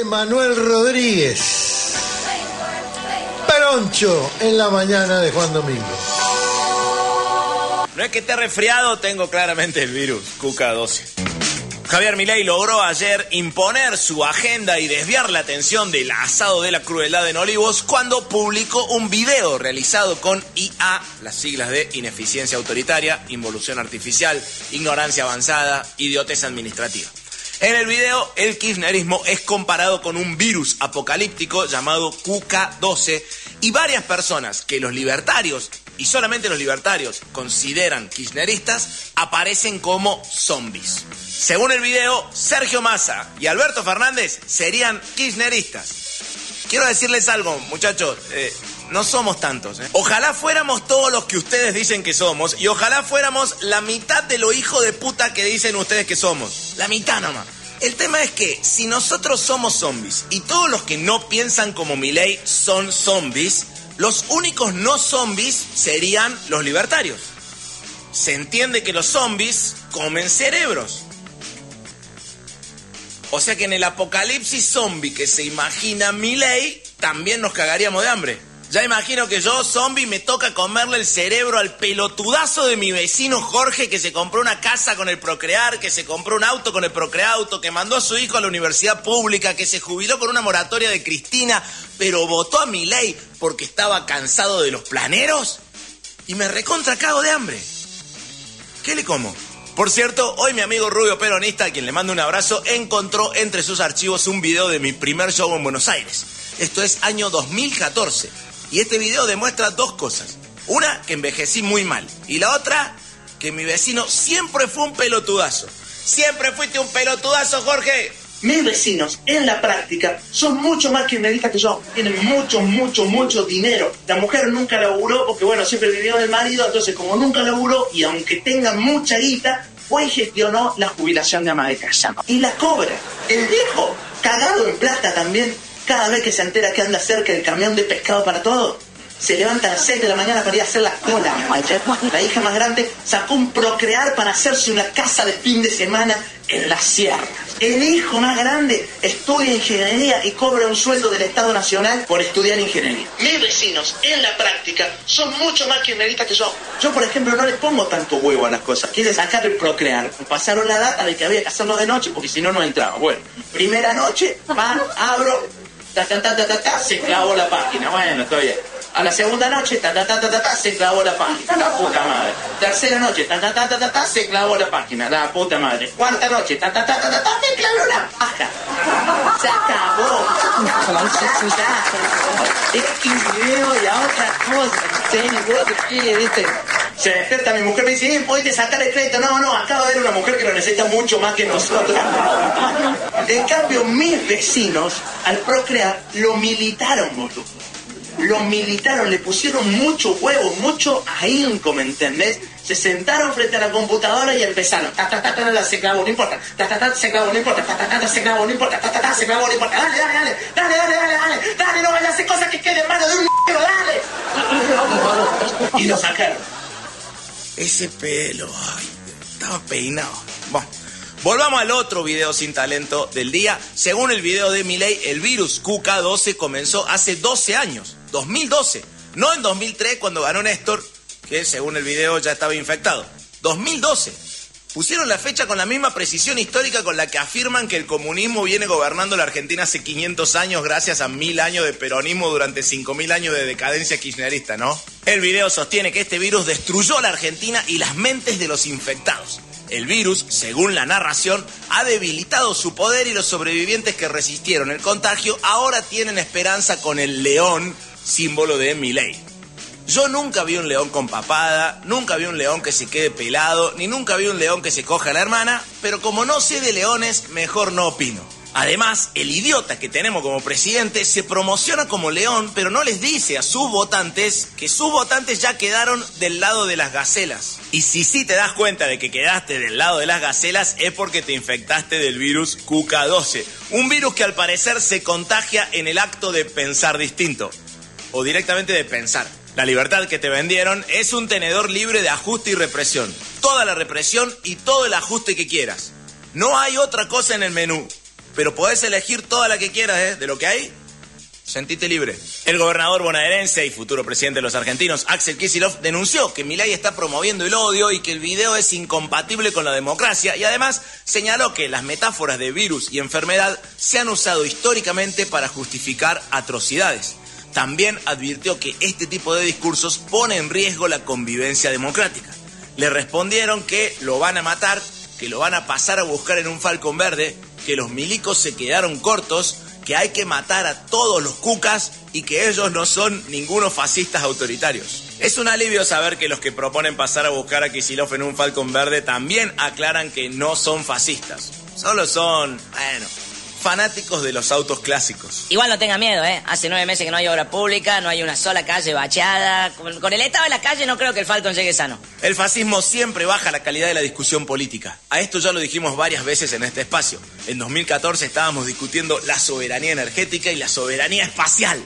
Emanuel Rodríguez. Peroncho en la mañana de Juan Domingo. No es que esté resfriado, tengo claramente el virus, Cuca 12. Javier Milei logró ayer imponer su agenda y desviar la atención del asado de la crueldad en Olivos cuando publicó un video realizado con IA, las siglas de ineficiencia autoritaria, involución artificial, ignorancia avanzada, idiotez administrativa. En el video, el kirchnerismo es comparado con un virus apocalíptico llamado QK12 y varias personas que los libertarios, y solamente los libertarios, consideran kirchneristas, aparecen como zombies. Según el video, Sergio Massa y Alberto Fernández serían kirchneristas. Quiero decirles algo, muchachos. eh, no somos tantos. ¿eh? Ojalá fuéramos todos los que ustedes dicen que somos y ojalá fuéramos la mitad de lo hijo de puta que dicen ustedes que somos. La mitad nomás. El tema es que si nosotros somos zombies y todos los que no piensan como Milei son zombies, los únicos no zombies serían los libertarios. Se entiende que los zombies comen cerebros. O sea que en el apocalipsis zombie que se imagina Milei, también nos cagaríamos de hambre. Ya imagino que yo, zombie, me toca comerle el cerebro al pelotudazo de mi vecino Jorge que se compró una casa con el Procrear, que se compró un auto con el Procreauto, que mandó a su hijo a la universidad pública, que se jubiló con una moratoria de Cristina, pero votó a Milei porque estaba cansado de los planeros. Y me recontra cago de hambre. ¿Qué le como? Por cierto, hoy mi amigo Rubio Peronista, a quien le mando un abrazo, encontró entre sus archivos un video de mi primer show en Buenos Aires. Esto es año 2014. Y este video demuestra dos cosas. Una, que envejecí muy mal. Y la otra, que mi vecino siempre fue un pelotudazo. Siempre fuiste un pelotudazo, Jorge. Mis vecinos, en la práctica, son mucho más kirchneristas que yo. Tienen mucho, mucho, mucho dinero. La mujer nunca laburó porque, bueno, siempre vivió del marido. Entonces, como nunca laburó y aunque tenga mucha guita, fue y gestionó la jubilación de ama de casa. Y la cobra. El viejo, cagado en plata también, cada vez que se entera que anda cerca del camión de pescado para todo, se levanta a las 6 de la mañana para ir a hacer la cola. La hija más grande sacó un procrear para hacerse una casa de fin de semana en la sierra. El hijo más grande estudia ingeniería y cobra un sueldo del Estado Nacional por estudiar ingeniería. Mis vecinos, en la práctica, son mucho más kirchneristas que yo. Yo, por ejemplo, no les pongo tanto huevo a las cosas. Quiere sacar el procrear. Pasaron la data de que había que hacerlo de noche porque si no, no entraba. Bueno, primera noche, van, abro, ta, ta, ta, ta, ta, se clavó la página. Bueno, estoy bien. A la segunda noche, ta, ta, ta, ta, ta, se clavó la página. La puta madre. Tercera noche, ta, ta, ta, ta, ta, se clavó la página. La puta madre. Cuarta noche, ta, ta, ta, ta, ta, me clavó la paja. Se acabó. Es que un video y a otra cosa. Vos qué, viste. Se despierta mi mujer me dice, eh, ¿podés sacar el crédito? No, no, acabo de ver una mujer que lo necesita mucho más que nosotros. En cambio, mis vecinos, al procrear, lo militaron, boludo lo militaron, le pusieron mucho huevo, mucho ahínco, ¿me entendés? Se sentaron frente a la computadora y empezaron. Ta, ta, ta, ta, se clavó, no importa. Ta, ta, ta, se clavó, no importa. Ta, ta, ta, ta, se clavó, no importa. Ta, ta, ta, se clavó, no importa. Dale, dale, dale. Dale, dale, dale, dale. Dale, no vayas a hacer cosas que queden mano de un dale. Y lo sacaron. Ese pelo, ay, estaba peinado. Bueno, volvamos al otro video sin talento del día. Según el video de Milei, el virus QK12 comenzó hace 12 años, 2012. No en 2003 cuando ganó Néstor, que según el video ya estaba infectado. 2012. Pusieron la fecha con la misma precisión histórica con la que afirman que el comunismo viene gobernando la Argentina hace 500 años gracias a mil años de peronismo durante 5.000 años de decadencia kirchnerista, ¿no? El video sostiene que este virus destruyó la Argentina y las mentes de los infectados. El virus, según la narración, ha debilitado su poder y los sobrevivientes que resistieron el contagio ahora tienen esperanza con el león, símbolo de Milei. Yo nunca vi un león con papada, nunca vi un león que se quede pelado, ni nunca vi un león que se coja a la hermana, pero como no sé de leones, mejor no opino. Además, el idiota que tenemos como presidente se promociona como león, pero no les dice a sus votantes que sus votantes ya quedaron del lado de las gacelas. Y si sí te das cuenta de que quedaste del lado de las gacelas es porque te infectaste del virus QK12, un virus que al parecer se contagia en el acto de pensar distinto, o directamente de pensar. La libertad que te vendieron es un tenedor libre de ajuste y represión. Toda la represión y todo el ajuste que quieras. No hay otra cosa en el menú. pero podés elegir toda la que quieras, ¿eh? De lo que hay, Sentite libre. El gobernador bonaerense y futuro presidente de los argentinos, Axel Kicillof, denunció que Milei está promoviendo el odio y que el video es incompatible con la democracia y además señaló que las metáforas de virus y enfermedad se han usado históricamente para justificar atrocidades. También advirtió que este tipo de discursos pone en riesgo la convivencia democrática. Le respondieron que lo van a matar, que lo van a pasar a buscar en un falcón verde, que los milicos se quedaron cortos que hay que matar a todos los cucas y que ellos no son ningunos fascistas autoritarios. Es un alivio saber que los que proponen pasar a buscar a Kisilov en un Falcon Verde también aclaran que no son fascistas. Solo son, bueno, fanáticos de los autos clásicos. Igual no tenga miedo, ¿eh? Hace nueve meses que no hay obra pública, no hay una sola calle bacheada. Con, el estado de la calle no creo que el Falcon llegue sano. El fascismo siempre baja la calidad de la discusión política. A esto ya lo dijimos varias veces en este espacio. En 2014 estábamos discutiendo la soberanía energética y la soberanía espacial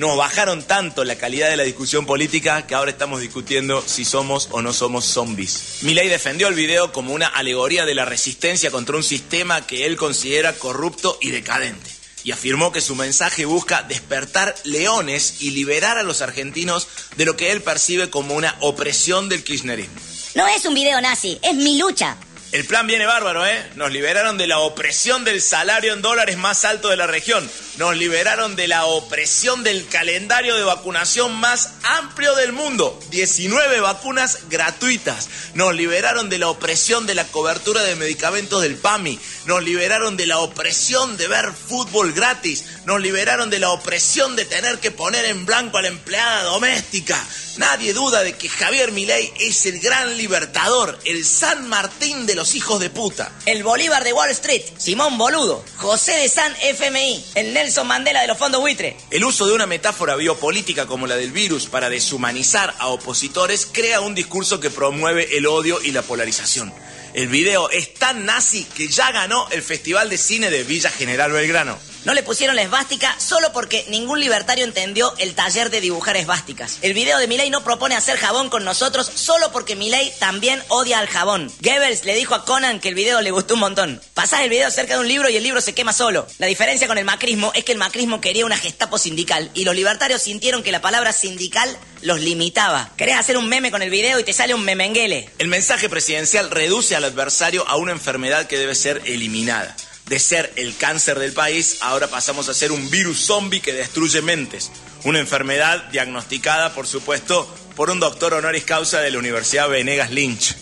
nos bajaron tanto la calidad de la discusión política que ahora estamos discutiendo si somos o no somos zombies. Milei defendió el video como una alegoría de la resistencia contra un sistema que él considera corrupto y decadente. Y afirmó que su mensaje busca despertar leones y liberar a los argentinos de lo que él percibe como una opresión del kirchnerismo. No es un video nazi, es mi lucha. El plan viene bárbaro, ¿eh? Nos liberaron de la opresión del salario en dólares más alto de la región. Nos liberaron de la opresión del calendario de vacunación más amplio del mundo. 19 vacunas gratuitas. Nos liberaron de la opresión de la cobertura de medicamentos del PAMI. Nos liberaron de la opresión de ver fútbol gratis. Nos liberaron de la opresión de tener que poner en blanco a la empleada doméstica. Nadie duda de que Javier Milei es el gran libertador, el San Martín de los hijos de puta. El Bolívar de Wall Street, Simón Boludo, José de San FMI, el Nelson Mandela de los fondos buitre. El uso de una metáfora biopolítica como la del virus para deshumanizar a opositores crea un discurso que promueve el odio y la polarización. El video es tan nazi que ya ganó el Festival de Cine de Villa General Belgrano. No le pusieron la esvástica solo porque ningún libertario entendió el taller de dibujar esvásticas. El video de Milei no propone hacer jabón con nosotros solo porque Milei también odia al jabón. Goebbels le dijo a Conan que el video le gustó un montón. Pasás el video cerca de un libro y el libro se quema solo. La diferencia con el macrismo es que el macrismo quería una gestapo sindical y los libertarios sintieron que la palabra sindical los limitaba. Querés hacer un meme con el video y te sale un memenguele. El mensaje presidencial reduce al adversario a una enfermedad que debe ser eliminada de ser el cáncer del país, ahora pasamos a ser un virus zombie que destruye mentes. Una enfermedad diagnosticada, por supuesto, por un doctor honoris causa de la Universidad Venegas Lynch.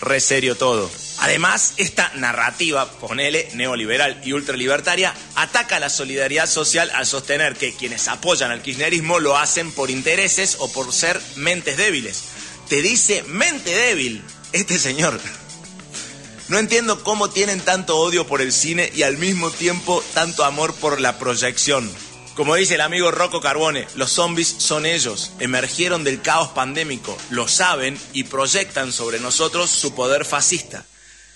Re serio todo. Además, esta narrativa, ponele, neoliberal y ultralibertaria, ataca la solidaridad social al sostener que quienes apoyan al kirchnerismo lo hacen por intereses o por ser mentes débiles. Te dice mente débil este señor. No entiendo cómo tienen tanto odio por el cine y al mismo tiempo tanto amor por la proyección. Como dice el amigo Rocco Carbone, los zombies son ellos, emergieron del caos pandémico, lo saben y proyectan sobre nosotros su poder fascista.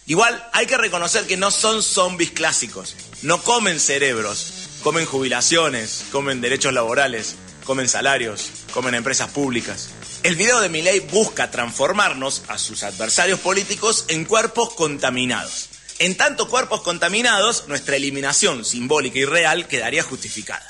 Igual hay que reconocer que no son zombies clásicos, no comen cerebros, comen jubilaciones, comen derechos laborales, comen salarios, comen empresas públicas. El video de Milei busca transformarnos a sus adversarios políticos en cuerpos contaminados. En tanto cuerpos contaminados, nuestra eliminación simbólica y real quedaría justificada.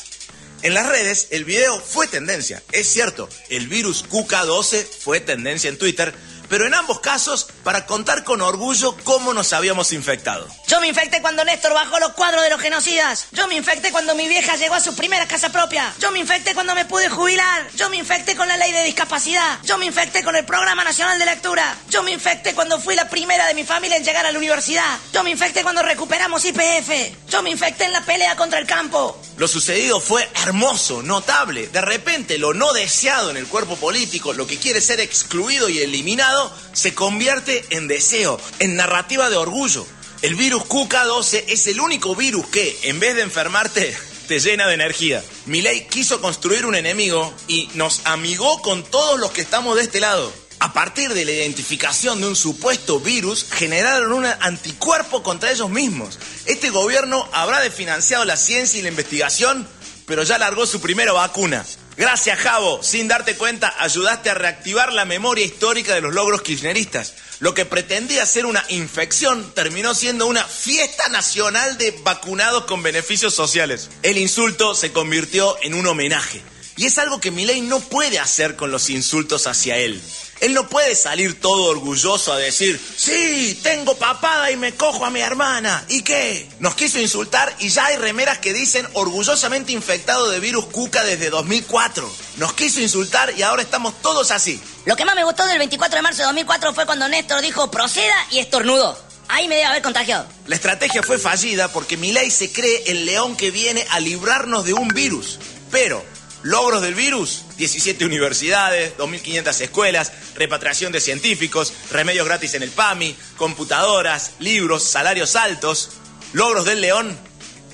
En las redes, el video fue tendencia. Es cierto, el virus KUKA12 fue tendencia en Twitter, pero en ambos casos para contar con orgullo cómo nos habíamos infectado. Yo me infecté cuando Néstor bajó los cuadros de los genocidas. Yo me infecté cuando mi vieja llegó a su primera casa propia. Yo me infecté cuando me pude jubilar. Yo me infecté con la ley de discapacidad. Yo me infecté con el Programa Nacional de Lectura. Yo me infecté cuando fui la primera de mi familia en llegar a la universidad. Yo me infecté cuando recuperamos IPF. Yo me infecté en la pelea contra el campo. Lo sucedido fue hermoso, notable. De repente, lo no deseado en el cuerpo político, lo que quiere ser excluido y eliminado, se convierte en deseo, en narrativa de orgullo. El virus QK12 es el único virus que, en vez de enfermarte, te llena de energía. Milei quiso construir un enemigo y nos amigó con todos los que estamos de este lado. A partir de la identificación de un supuesto virus, generaron un anticuerpo contra ellos mismos. Este gobierno habrá desfinanciado la ciencia y la investigación, pero ya largó su primera vacuna. Gracias, Javo. Sin darte cuenta, ayudaste a reactivar la memoria histórica de los logros kirchneristas. Lo que pretendía ser una infección terminó siendo una fiesta nacional de vacunados con beneficios sociales. El insulto se convirtió en un homenaje. Y es algo que Milei no puede hacer con los insultos hacia él. Él no puede salir todo orgulloso a decir, sí, tengo papada y me cojo a mi hermana. ¿Y qué? Nos quiso insultar y ya hay remeras que dicen orgullosamente infectado de virus Cuca desde 2004. Nos quiso insultar y ahora estamos todos así. Lo que más me gustó del 24 de marzo de 2004 fue cuando Néstor dijo proceda y estornudó. Ahí me debe haber contagiado. La estrategia fue fallida porque Milei se cree el león que viene a librarnos de un virus. Pero Logros del virus, 17 universidades, 2.500 escuelas, repatriación de científicos, remedios gratis en el PAMI, computadoras, libros, salarios altos. Logros del león,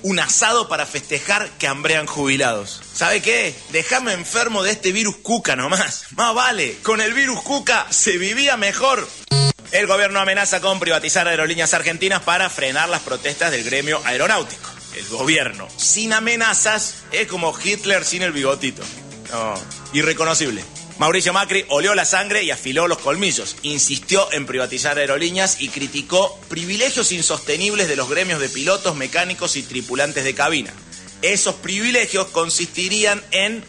un asado para festejar que hambrean jubilados. ¿Sabe qué? Déjame enfermo de este virus cuca nomás. Más vale, con el virus cuca se vivía mejor. El gobierno amenaza con privatizar aerolíneas argentinas para frenar las protestas del gremio aeronáutico el gobierno sin amenazas es como Hitler sin el bigotito. irreconocible. Mauricio Macri olió la sangre y afiló los colmillos. Insistió en privatizar aerolíneas y criticó privilegios insostenibles de los gremios de pilotos, mecánicos y tripulantes de cabina. Esos privilegios consistirían en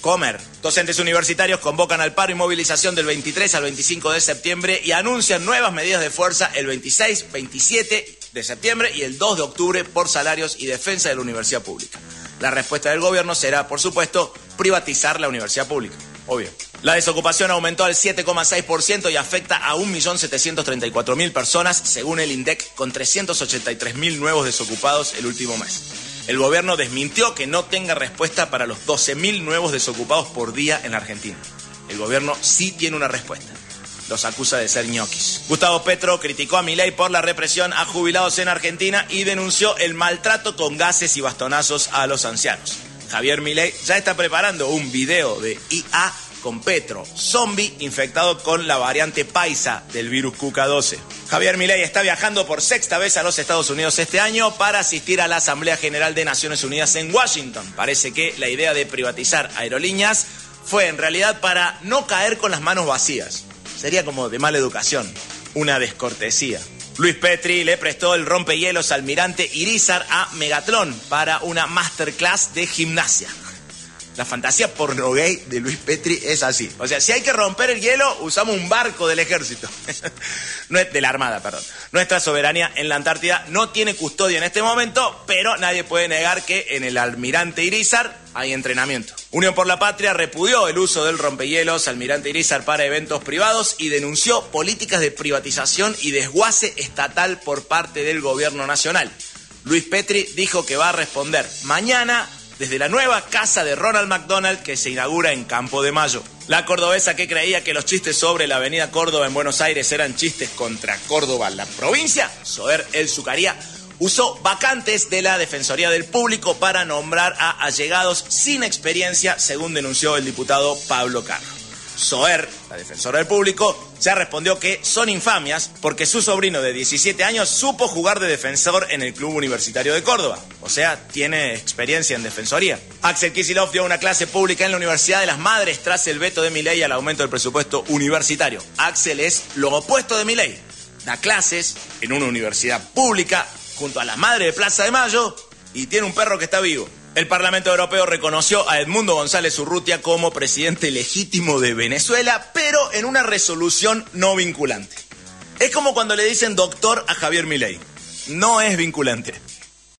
comer. Docentes universitarios convocan al paro y movilización del 23 al 25 de septiembre y anuncian nuevas medidas de fuerza el 26, 27 de septiembre y el 2 de octubre por salarios y defensa de la universidad pública. La respuesta del gobierno será, por supuesto, privatizar la universidad pública. Obvio. La desocupación aumentó al 7,6% y afecta a 1.734.000 personas, según el INDEC, con 383.000 nuevos desocupados el último mes. El gobierno desmintió que no tenga respuesta para los 12.000 nuevos desocupados por día en la Argentina. El gobierno sí tiene una respuesta los acusa de ser ñoquis. Gustavo Petro criticó a Milei por la represión a jubilados en Argentina y denunció el maltrato con gases y bastonazos a los ancianos. Javier Milei ya está preparando un video de IA con Petro, zombie infectado con la variante paisa del virus Cuca-12. Javier Milei está viajando por sexta vez a los Estados Unidos este año para asistir a la Asamblea General de Naciones Unidas en Washington. Parece que la idea de privatizar aerolíneas fue en realidad para no caer con las manos vacías sería como de mala educación, una descortesía. Luis Petri le prestó el rompehielos almirante Irizar a Megatron para una masterclass de gimnasia. La fantasía porno gay de Luis Petri es así. O sea, si hay que romper el hielo, usamos un barco del ejército. no es de la Armada, perdón. Nuestra soberanía en la Antártida no tiene custodia en este momento, pero nadie puede negar que en el almirante Irizar hay entrenamiento. Unión por la Patria repudió el uso del rompehielos almirante Irizar para eventos privados y denunció políticas de privatización y desguace estatal por parte del gobierno nacional. Luis Petri dijo que va a responder mañana desde la nueva casa de Ronald McDonald que se inaugura en Campo de Mayo. La cordobesa que creía que los chistes sobre la avenida Córdoba en Buenos Aires eran chistes contra Córdoba, la provincia, Soer El Zucaría, usó vacantes de la Defensoría del Público para nombrar a allegados sin experiencia, según denunció el diputado Pablo Carro. Soer, la defensora del público, ya respondió que son infamias porque su sobrino de 17 años supo jugar de defensor en el Club Universitario de Córdoba. O sea, tiene experiencia en defensoría. Axel Kisilov dio una clase pública en la Universidad de las Madres tras el veto de Milei al aumento del presupuesto universitario. Axel es lo opuesto de Milei. Da clases en una universidad pública junto a la madre de Plaza de Mayo y tiene un perro que está vivo. El Parlamento Europeo reconoció a Edmundo González Urrutia como presidente legítimo de Venezuela, pero en una resolución no vinculante. Es como cuando le dicen doctor a Javier Milei. No es vinculante.